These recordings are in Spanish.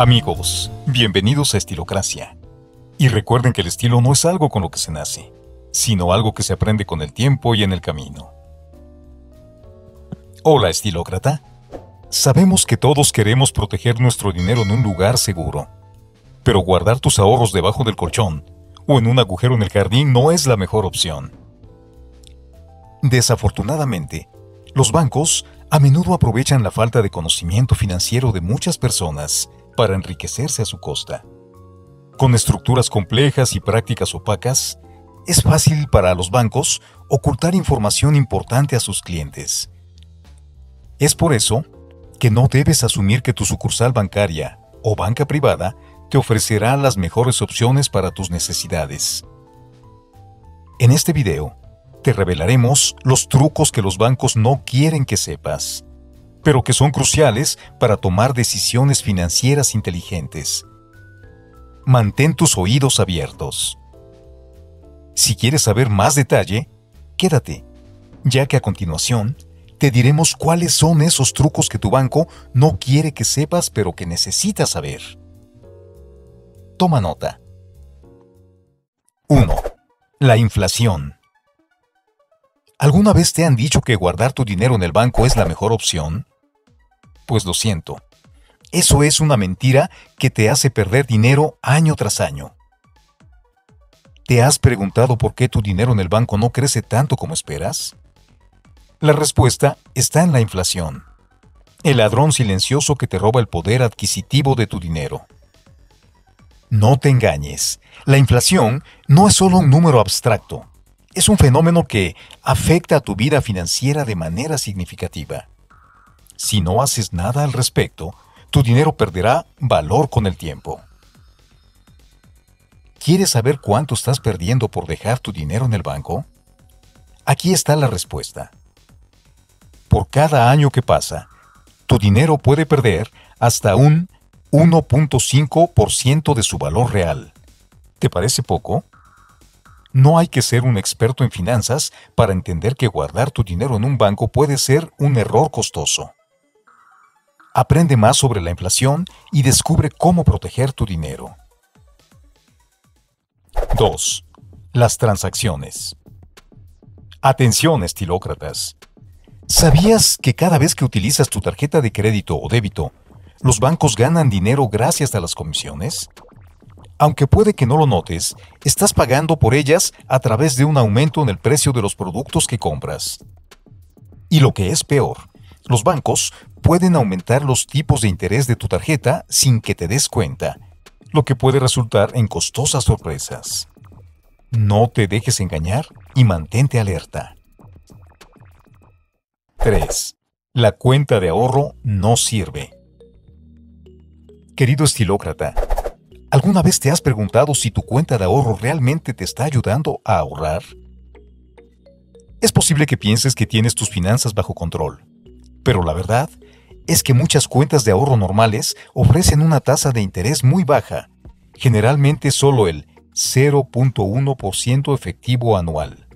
Amigos, bienvenidos a Estilocracia. Y recuerden que el estilo no es algo con lo que se nace, sino algo que se aprende con el tiempo y en el camino. Hola, estilócrata. Sabemos que todos queremos proteger nuestro dinero en un lugar seguro, pero guardar tus ahorros debajo del colchón o en un agujero en el jardín no es la mejor opción. Desafortunadamente, los bancos a menudo aprovechan la falta de conocimiento financiero de muchas personas para enriquecerse a su costa. Con estructuras complejas y prácticas opacas, es fácil para los bancos ocultar información importante a sus clientes. Es por eso que no debes asumir que tu sucursal bancaria o banca privada te ofrecerá las mejores opciones para tus necesidades. En este video, te revelaremos los trucos que los bancos no quieren que sepas pero que son cruciales para tomar decisiones financieras inteligentes. Mantén tus oídos abiertos. Si quieres saber más detalle, quédate, ya que a continuación te diremos cuáles son esos trucos que tu banco no quiere que sepas pero que necesitas saber. Toma nota. 1. La inflación. ¿Alguna vez te han dicho que guardar tu dinero en el banco es la mejor opción? Pues lo siento. Eso es una mentira que te hace perder dinero año tras año. ¿Te has preguntado por qué tu dinero en el banco no crece tanto como esperas? La respuesta está en la inflación, el ladrón silencioso que te roba el poder adquisitivo de tu dinero. No te engañes, la inflación no es solo un número abstracto, es un fenómeno que afecta a tu vida financiera de manera significativa. Si no haces nada al respecto, tu dinero perderá valor con el tiempo. ¿Quieres saber cuánto estás perdiendo por dejar tu dinero en el banco? Aquí está la respuesta. Por cada año que pasa, tu dinero puede perder hasta un 1.5% de su valor real. ¿Te parece poco? No hay que ser un experto en finanzas para entender que guardar tu dinero en un banco puede ser un error costoso. Aprende más sobre la inflación y descubre cómo proteger tu dinero. 2. Las transacciones. Atención, estilócratas. ¿Sabías que cada vez que utilizas tu tarjeta de crédito o débito, los bancos ganan dinero gracias a las comisiones? Aunque puede que no lo notes, estás pagando por ellas a través de un aumento en el precio de los productos que compras. Y lo que es peor, los bancos pueden aumentar los tipos de interés de tu tarjeta sin que te des cuenta, lo que puede resultar en costosas sorpresas. No te dejes engañar y mantente alerta. 3. La cuenta de ahorro no sirve. Querido estilócrata, ¿alguna vez te has preguntado si tu cuenta de ahorro realmente te está ayudando a ahorrar? Es posible que pienses que tienes tus finanzas bajo control, pero la verdad es que muchas cuentas de ahorro normales ofrecen una tasa de interés muy baja, generalmente solo el 0.1% efectivo anual.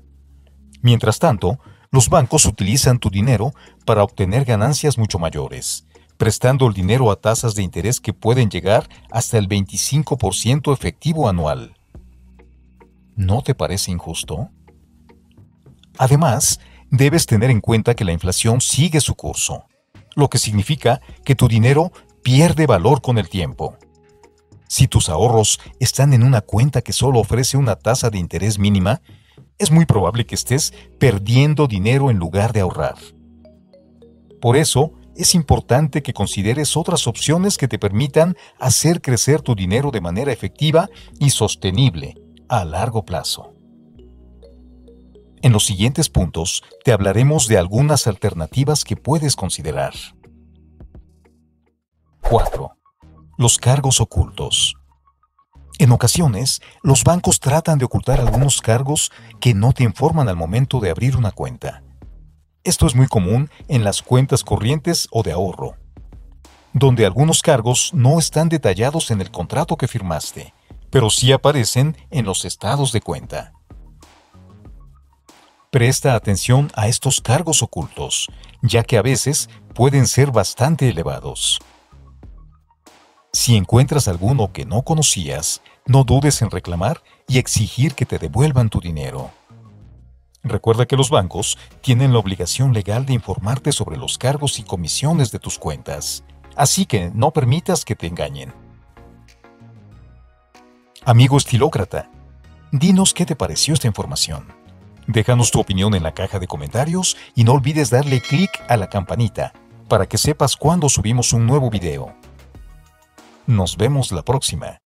Mientras tanto, los bancos utilizan tu dinero para obtener ganancias mucho mayores, prestando el dinero a tasas de interés que pueden llegar hasta el 25% efectivo anual. ¿No te parece injusto? Además, debes tener en cuenta que la inflación sigue su curso, lo que significa que tu dinero pierde valor con el tiempo. Si tus ahorros están en una cuenta que solo ofrece una tasa de interés mínima, es muy probable que estés perdiendo dinero en lugar de ahorrar. Por eso, es importante que consideres otras opciones que te permitan hacer crecer tu dinero de manera efectiva y sostenible a largo plazo. En los siguientes puntos te hablaremos de algunas alternativas que puedes considerar. 4. Los cargos ocultos. En ocasiones, los bancos tratan de ocultar algunos cargos que no te informan al momento de abrir una cuenta. Esto es muy común en las cuentas corrientes o de ahorro, donde algunos cargos no están detallados en el contrato que firmaste, pero sí aparecen en los estados de cuenta. Presta atención a estos cargos ocultos, ya que a veces pueden ser bastante elevados. Si encuentras alguno que no conocías, no dudes en reclamar y exigir que te devuelvan tu dinero. Recuerda que los bancos tienen la obligación legal de informarte sobre los cargos y comisiones de tus cuentas, así que no permitas que te engañen. Amigo estilócrata, dinos qué te pareció esta información. Déjanos tu opinión en la caja de comentarios y no olvides darle clic a la campanita para que sepas cuando subimos un nuevo video. Nos vemos la próxima.